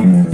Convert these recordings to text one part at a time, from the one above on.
Amen.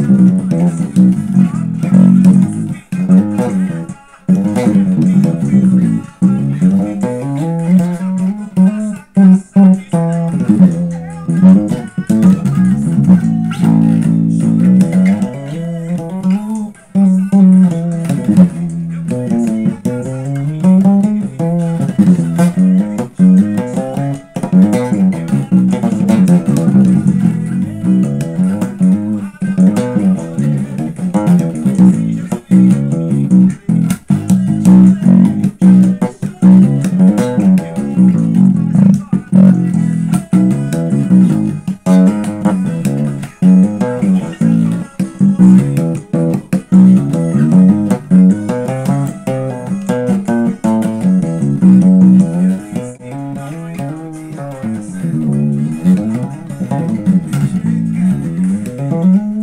Thank